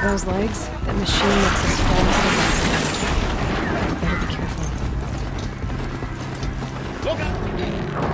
Those legs, that machine makes us fall to the last. Better be careful. Look out!